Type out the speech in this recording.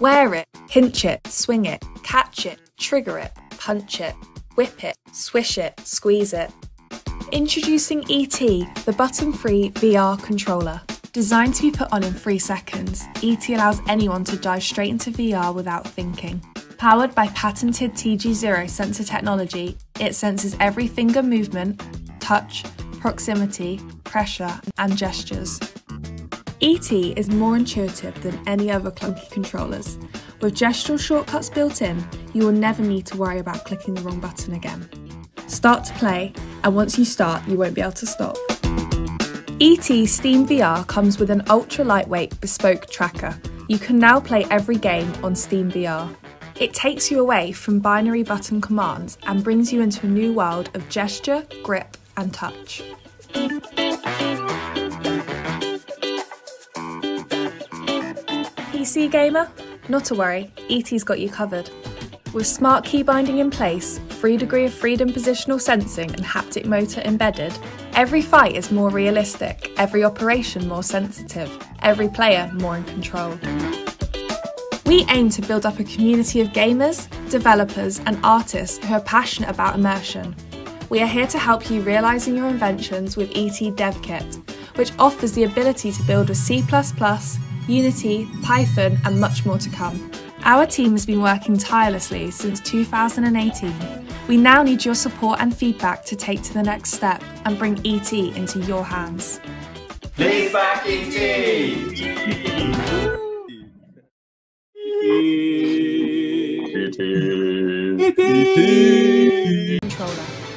Wear it, pinch it, swing it, catch it, trigger it, punch it, whip it, swish it, squeeze it. Introducing etee, the button free VR controller. Designed to be put on in three seconds, etee allows anyone to dive straight into VR without thinking. Powered by patented TG0 sensor technology, it senses every finger movement, touch, proximity, pressure, and gestures. ET is more intuitive than any other clunky controllers. With gestural shortcuts built in, you will never need to worry about clicking the wrong button again. Start to play, and once you start, you won't be able to stop. etee Steam VR comes with an ultra lightweight bespoke tracker. You can now play every game on Steam VR. It takes you away from binary button commands and brings you into a new world of gesture, grip, and touch. Gamer? Not to worry, etee's got you covered. With smart key binding in place, free degree of freedom positional sensing, and haptic motor embedded, every fight is more realistic, every operation more sensitive, every player more in control. We aim to build up a community of gamers, developers, and artists who are passionate about immersion. We are here to help you realising your inventions with etee Dev Kit, which offers the ability to build with C, Unity, Python, and much more to come. Our team has been working tirelessly since 2018. We now need your support and feedback to take to the next step and bring etee into your hands. Leave back etee! Controller.